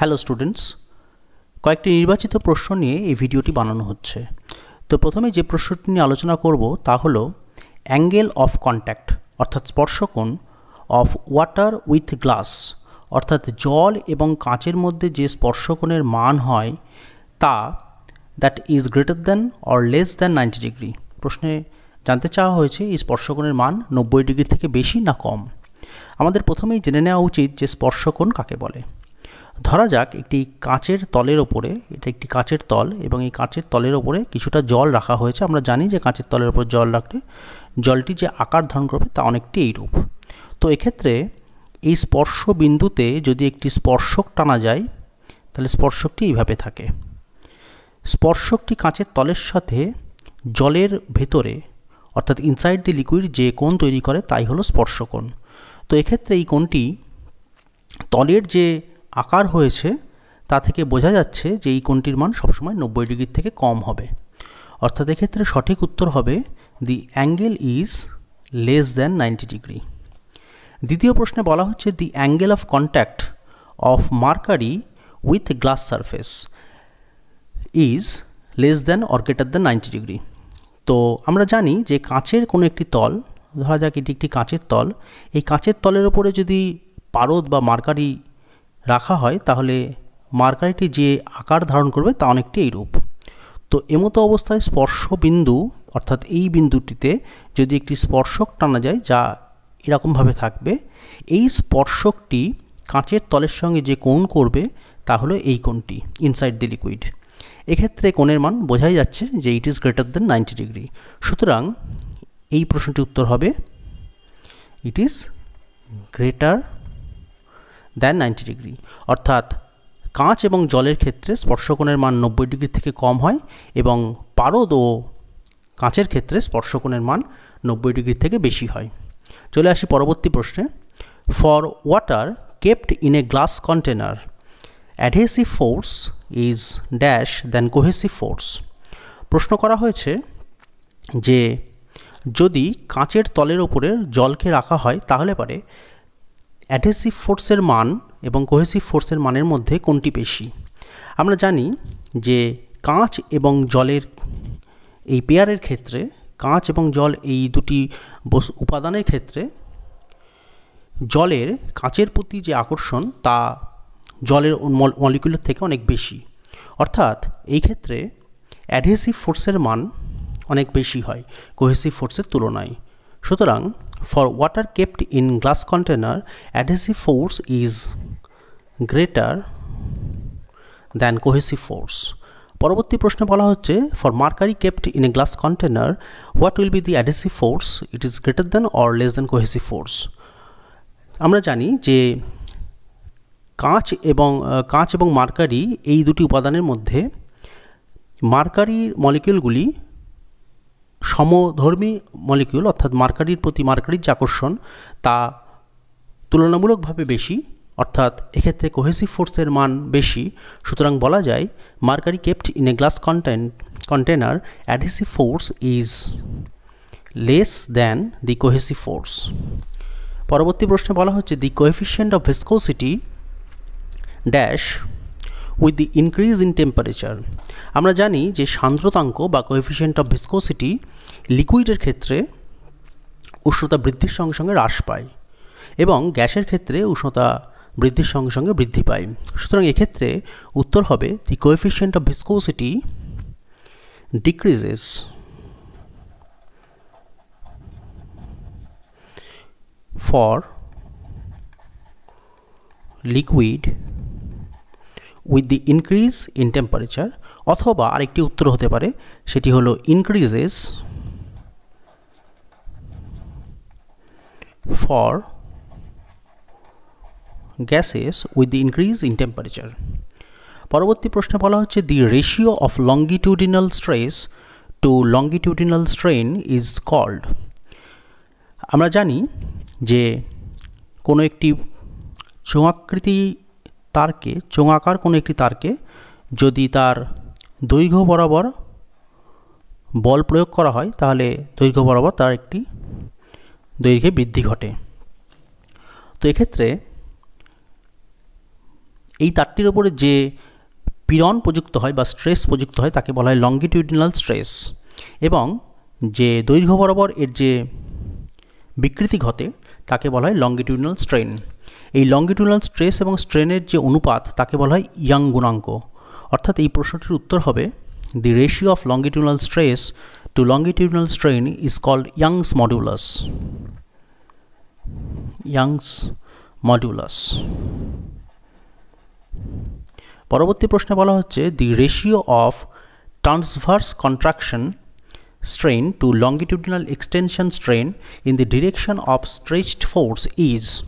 Hello students, কয়েকটি নির্বাচিত প্রশ্ন নিয়ে এই ভিডিওটি বানানো হচ্ছে। তো প্রথমে যে প্রশ্নটি নিয়ে আলোচনা করব তা হলো, অ্যাঙ্গেল অফ কন্ট্যাক্ট, অর্থাৎ স্পর্শকোণ, অফ ওয়াটার উইথ গ্লাস, অর্থাৎ জল এবং কাঁচের মধ্যে যে স্পর্শকোণের মান হয় তা that is greater than or less than ninety degree প্রশ্নে জানতে চাওয়া হয়েছে এই স্পর্শকোণের মান নব্বই ডিগ্রি থেকে বেশি না কম। আমাদের প্রথমেই জেনে নেওয়া উচিত যে স্পর্শকোণ কাকে বলে। ধরা যাক একটি কাঁচের তলের ওপরে, এটা একটি কাঁচের তল এবং এই কাঁচের তলের ওপরে কিছুটা জল রাখা হয়েছে। আমরা জানি যে কাঁচের তলের ওপর জল রাখলে জলটি যে আকার ধারণ করবে তা অনেকটি এইরূপ। তো এক্ষেত্রে এই স্পর্শ বিন্দুতে যদি একটি স্পর্শক টানা যায়, তাহলে স্পর্শকটি এইভাবে থাকে। স্পর্শকটি কাঁচের তলের সাথে জলের ভেতরে, অর্থাৎ ইনসাইড দি লিকুইড যে কোণ তৈরি করে তাই হলো স্পর্শকোণ। তো এক্ষেত্রে এই কোণটি তলের যে আকার হয়েছে, তা থেকে বোঝা যাচ্ছে যে এই কোণটির মান সবসময় নব্বই ডিগ্রির থেকে কম হবে। অর্থাৎ এক্ষেত্রে সঠিক উত্তর হবে the angle is less than ninety degree দ্বিতীয় প্রশ্নে বলা হচ্ছে the angle of contact of mercury with glass surface is less than or greater than ninety degree তো আমরা জানি যে কাঁচের কোনো একটি তল, ধরা যাক এটি একটি কাঁচের তল, এই কাঁচের তলের ওপরে যদি পারদ বা মার্কারি রাখা হয়, তাহলে মার্কারিটি যে আকার ধারণ করবে তা অনেকটি এইরূপ। তো এমতো অবস্থায় স্পর্শ বিন্দু, অর্থাৎ এই বিন্দুটিতে যদি একটি স্পর্শক টানা যায়, যা এরকমভাবে থাকবে, এই স্পর্শকটি কাঁচের তলের সঙ্গে যে কোণ করবে, তা হলো এই কোণটি ইনসাইড দি লিকুইড এক্ষেত্রে কোণের মান বোঝাই যাচ্ছে যে it is greater than ninety degree সুতরাং এই প্রশ্নটির উত্তর হবে it is greater than ninety degree অর্থাৎ কাঁচ এবং জলের ক্ষেত্রে স্পর্শকোণের মান নব্বই ডিগ্রি থেকে কম হয় এবং পারদ ও কাঁচের ক্ষেত্রে স্পর্শকোণের মান নব্বই ডিগ্রি থেকে বেশি হয়। চলে আসি পরবর্তী প্রশ্নে। For water kept in a glass container adhesive force is dash than cohesive force প্রশ্ন করা হয়েছে যে যদি কাঁচের তলের ওপরে জলকে রাখা হয় তাহলে পারে অ্যাডহেসিভ ফোর্সের মান এবং কোহেসিভ ফোর্সের মানের মধ্যে কোনটি বেশি? আমরা জানি যে কাঁচ এবং জলের এই পেয়ারের ক্ষেত্রে, কাঁচ এবং জল এই দুটি উপাদানের ক্ষেত্রে জলের, কাঁচের প্রতি যে আকর্ষণ তা জলের মলিকুলের থেকে অনেক বেশি। অর্থাৎ এই ক্ষেত্রে অ্যাডহেসিভ ফোর্সের মান অনেক বেশি হয় কোহেসিভ ফোর্সের তুলনায়। সুতরাং for water kept in glass container adhesive force is greater than cohesive force পরবর্তী প্রশ্নে বলা হচ্ছে for mercury kept in a glass container what will be the adhesive force it is greater than or less than cohesive force আমরা জানি যে কাঁচ এবং কাঁচ এবং মার্কারি এই দুটি উপাদানের মধ্যে মার্কারির মলিকিউলগুলি সমধর্মী মলিকিউল অর্থাৎ মার্কারির প্রতি মার্কারির যে আকর্ষণ, তা তুলনামূলকভাবে বেশি, অর্থাৎ এক্ষেত্রে কোহেসিভ ফোর্সের মান বেশি। সুতরাং বলা যায়, mercury kept in a glass content container adhesive force is less than the cohesive force পরবর্তী প্রশ্নে বলা হচ্ছে the coefficient of viscosity dash with the increase in temperature আমরা জানি যে সান্দ্রতাঙ্ক বা কোএফিসিয়েন্ট অফ ভিসকোসিটি লিকুইডের ক্ষেত্রে উষ্ণতা বৃদ্ধির সঙ্গে সঙ্গে হ্রাস পায় এবং গ্যাসের ক্ষেত্রে উষ্ণতা বৃদ্ধির সঙ্গে সঙ্গে বৃদ্ধি পায়। সুতরাং এক্ষেত্রে উত্তর হবে the coefficient of viscosity decreases for liquid with the increase in temperature অথবা আরেকটি উত্তর হতে পারে, সেটি হলো increases for gases with the increase in temperature পরবর্তী প্রশ্নে বলা হচ্ছে the ratio of longitudinal stress to longitudinal strain is called আমরা জানি যে কোনো একটি চোঙাকৃতি তারকে, চোঙাকার কোনো একটি তারকে যদি তার দৈর্ঘ্য বরাবর বল প্রয়োগ করা হয়, তাহলে দৈর্ঘ্য বরাবর তার একটি দৈর্ঘ্যে বৃদ্ধি ঘটে। তো এক্ষেত্রে এই তারটির ওপরে যে পীড়ন প্রযুক্ত হয় বা স্ট্রেস প্রযুক্ত হয়, তাকে বলা হয় লঙ্গিটিউডিনাল স্ট্রেস এবং যে দৈর্ঘ্য বরাবর এর যে বিকৃতি ঘটে তাকে বলা হয় লঙ্গিটিউডিনাল স্ট্রেন এই লঙ্গিটিউডিনাল স্ট্রেস এবং স্ট্রেনের যে অনুপাত, তাকে বলা হয় ইয়াং গুণাঙ্ক। অর্থাৎ এই প্রশ্নটির উত্তর হবে the ratio of longitudinal stress to longitudinal strain is called Young's modulus Young's modulus পরবর্তী প্রশ্নে বলা হচ্ছে the ratio of transverse contraction strain to longitudinal extension strain in the direction of stretched force is.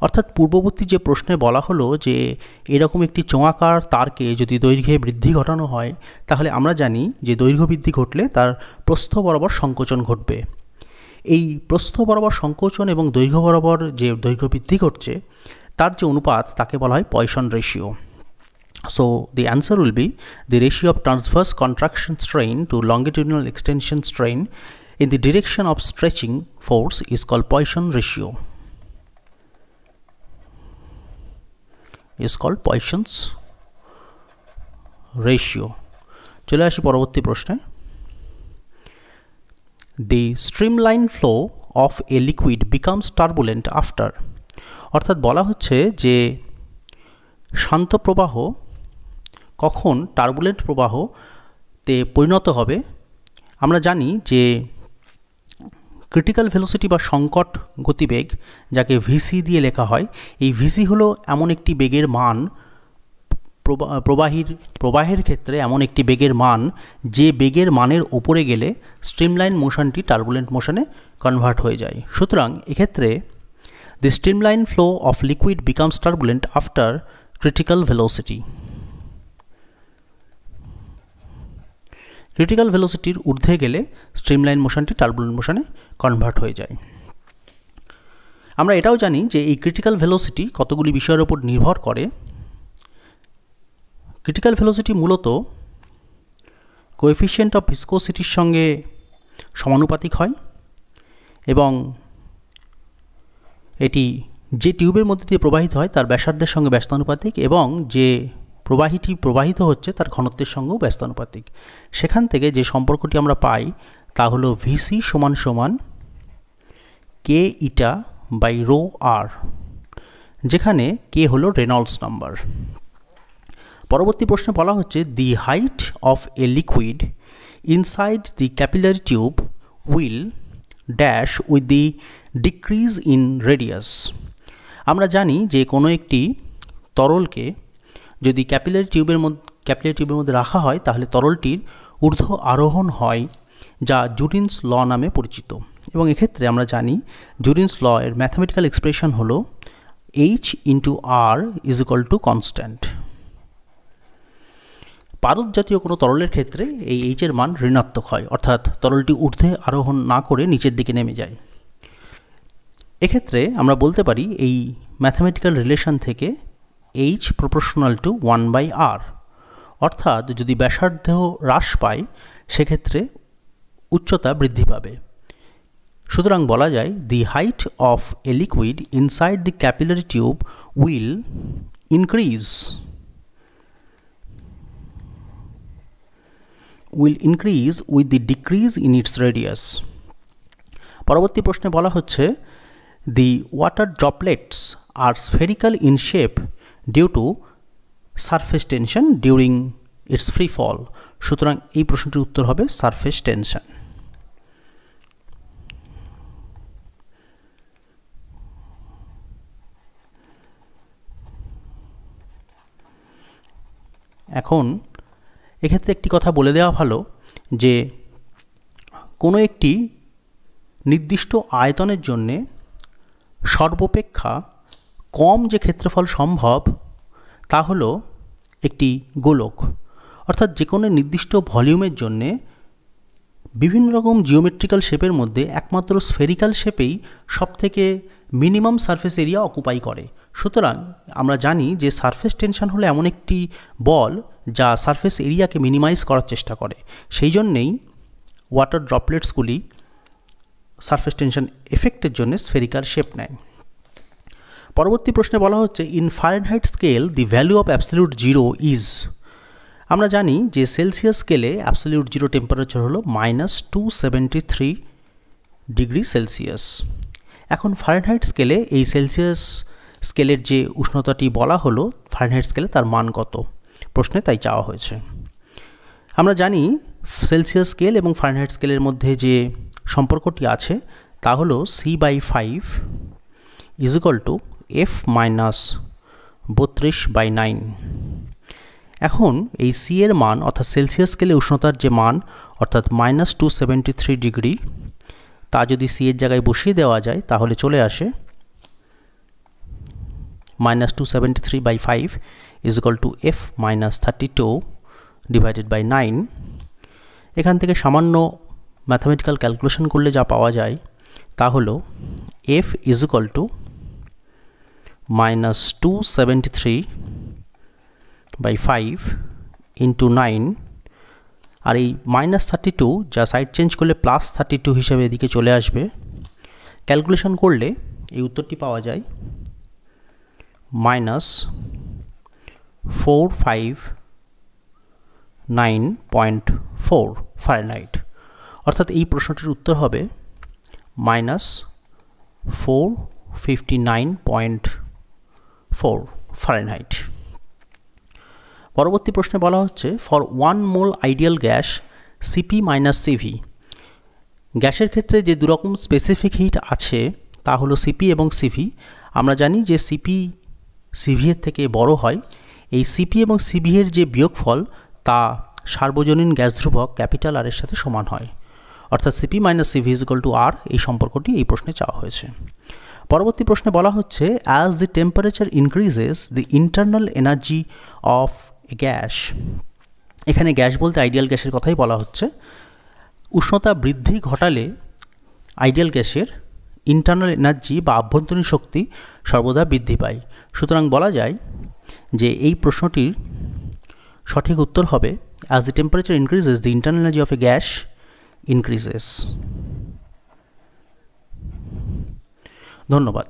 অর্থাৎ পূর্ববর্তী যে প্রশ্নে বলা হলো যে এরকম একটি চোঙাকার তারকে যদি দৈর্ঘ্যে বৃদ্ধি ঘটানো হয়, তাহলে আমরা জানি যে দৈর্ঘ্য বৃদ্ধি ঘটলে তার প্রস্থ বরাবর সংকোচন ঘটবে। এই প্রস্থ বরাবর সংকোচন এবং দৈর্ঘ্য বরাবর যে দৈর্ঘ্য বৃদ্ধি ঘটছে, তার যে অনুপাত তাকে বলা হয় Poisson ratio So the answer will be the ratio of transverse contraction strain to longitudinal extension strain in the direction of stretching force is called Poisson ratio. is called Poisson's ratio. চলে আসি পরবর্তী প্রশ্নে The streamline flow of a liquid becomes turbulent after অর্থাৎ বলা হচ্ছে যে শান্ত প্রবাহ কখন টার্বুলেন্ট প্রবাহতে পরিণত হবে? আমরা জানি যে ক্রিটিক্যাল ভেলোসিটি বা সংকট গতিবেগ, যাকে ভিসি দিয়ে লেখা হয়, এই ভিসি হলো এমন একটি বেগের মান প্রবাহীর, প্রবাহের ক্ষেত্রে এমন একটি বেগের মান, যে বেগের মানের ওপরে গেলে স্ট্রিমলাইন মোশনটি টার্বুলেন্ট মোশনে কনভার্ট হয়ে যায়। সুতরাং এক্ষেত্রে the streamline flow of liquid becomes turbulent after critical velocity critical ভেলোসিটির ঊর্ধ্বে গেলে স্ট্রিমলাইন মোশনটি টার্বুলেন্ট মোশনে কনভার্ট হয়ে যায়। আমরা এটাও জানি যে এই ক্রিটিক্যাল ভেলোসিটি কতগুলি বিষয়ের উপর নির্ভর করে। ক্রিটিক্যাল ভেলোসিটি মূলত কোএফিসিয়েন্ট অফ ভিসকোসিটির সঙ্গে সমানুপাতিক হয় এবং এটি যে টিউবের মধ্যে দিয়ে প্রবাহিত হয় তার ব্যাসার্ধের সঙ্গে ব্যস্তানুপাতিক এবং যে প্রবাহীটি প্রবাহিত হচ্ছে তার ঘনত্বের সঙ্গেও ব্যস্তানুপাতিক সেখান থেকে যে সম্পর্কটি আমরা পাই তা হলো ভিসি সমান সমান কে ইটা বাই রো আর যেখানে কে হলো রেনল্ডস নাম্বার পরবর্তী প্রশ্নে বলা হচ্ছে the height of a liquid inside the capillary tube will dash with the decrease in radius আমরা জানি যে কোনো একটি তরলকে যদি ক্যাপিলারি টিউবের মধ্যে ক্যাপিলারি টিউবের মধ্যে রাখা হয়, তাহলে তরলটির ঊর্ধ্ব আরোহণ হয়, যা জুরিন্স ল নামে পরিচিত। এবং এক্ষেত্রে আমরা জানি জুরিন্স ল এর ম্যাথামেটিক্যাল এক্সপ্রেশন হলো H into R is equal to constant পারদ জাতীয় কোনো তরলের ক্ষেত্রে এই এইচের মান ঋণাত্মক হয়, অর্থাৎ তরলটি ঊর্ধ্বে আরোহণ না করে নিচের দিকে নেমে যায়। এক্ষেত্রে আমরা বলতে পারি, এই ম্যাথামেটিক্যাল রিলেশন থেকে H proportional to one by R অর্থাৎ যদি ব্যাসার্ধ হ্রাস পায়, সেক্ষেত্রে উচ্চতা বৃদ্ধি পাবে। সুতরাং বলা যায় the height of a liquid inside the capillary tube will increase will increase with the decrease in its radius পরবর্তী প্রশ্নে বলা হচ্ছে the water droplets are spherical in shape due to surface tension during its free fall সুতরাং এই প্রশ্নটির উত্তর হবে surface tension এখন এক্ষেত্রে একটি কথা বলে দেওয়া ভালো যে কোনো একটি নির্দিষ্ট আয়তনের জন্যে সর্বপেক্ষা কম যে ক্ষেত্রফল সম্ভব, তা হলো একটি গোলক। অর্থাৎ যে কোনো নির্দিষ্ট ভলিউমের জন্যে বিভিন্ন রকম জিওমেট্রিক্যাল শেপের মধ্যে একমাত্র স্ফেরিক্যাল শেপেই সবথেকে মিনিমাম সারফেস এরিয়া অকুপাই করে। সুতরাং আমরা জানি যে সারফেস টেনশন হলো এমন একটি বল যা সারফেস এরিয়াকে মিনিমাইজ করার চেষ্টা করে। সেই জন্যেই ওয়াটার ড্রপলেটসগুলি সারফেস টেনশন এফেক্টের জন্য স্ফেরিক্যাল শেপ নেয়। পরবর্তী প্রশ্নে বলা হচ্ছে in Fahrenheit scale the value of absolute zero is আমরা জানি যে সেলসিয়াস স্কেলে অ্যাবসলিউট জিরো টেম্পারেচার হলো minus two seventy three degree Celsius এখন ফারেনহাইট স্কেলে এই সেলসিয়াস স্কেলের যে উষ্ণতাটি বলা হলো ফারেনহাইট স্কেলে তার মান কত? প্রশ্নে তাই চাওয়া হয়েছে। আমরা জানি সেলসিয়াস স্কেল এবং ফারেনহাইট স্কেলের মধ্যে যে সম্পর্কটি আছে, তা হলো C by five is to F minus বত্রিশ বাই নাইন এখন এই সি এর মান অর্থাৎ সেলসিয়াস স্কেলে উষ্ণতার যে মান, অর্থাৎ minus two seventy three degree তা যদি সি এর জায়গায় বসিয়ে দেওয়া যায়, তাহলে চলে আসে minus two seventy three by five is equal to F minus thirty two divided by nine এখান থেকে সামান্য ম্যাথামেটিক্যাল ক্যালকুলেশন করলে যা পাওয়া যায়, তা হলো F is equal to seventy three by five into nine আর এই মাইনাস থার্টি টু যা সাইড চেঞ্জ করলে প্লাস থার্টি টু হিসাবে এদিকে চলে আসবে। ক্যালকুলেশন করলে এই উত্তরটি পাওয়া যায় minus four five nine point four Fahrenheit অর্থাৎ এই প্রশ্নটির উত্তর হবে minus four fifty nine point four Fahrenheit. পরবর্তী প্রশ্নে বলা হচ্ছে, for one mole ideal gas, CP minus CV. গ্যাসের ক্ষেত্রে যে দুরকম স্পেসিফিক হিট আছে, তা হলো সিপি এবং সিভি। আমরা জানি যে সিপি সিভি এর থেকে বড় হয়। এই সিপি এবং সিভি এর যে বিয়োগফল, তা সার্বজনীন গ্যাস ধ্রুবক ক্যাপিটাল আর এর সাথে সমান হয়। অর্থাৎ CP minus CV equal to R এই সম্পর্কটি এই প্রশ্নে চাওয়া হয়েছে। পরবর্তী প্রশ্নে বলা হচ্ছে as the temperature increases the internal energy of gas এখানে গ্যাস বলতে আইডিয়াল গ্যাসের কথাই বলা হচ্ছে, উষ্ণতা বৃদ্ধি ঘটালে আইডিয়াল গ্যাসের ইন্টারনাল এনার্জি বা আভ্যন্তরীণ শক্তি সর্বদা বৃদ্ধি পায়। সুতরাং বলা যায় যে এই প্রশ্নটির সঠিক উত্তর হবে as the temperature increases the internal energy of a gas increases ধন্যবাদ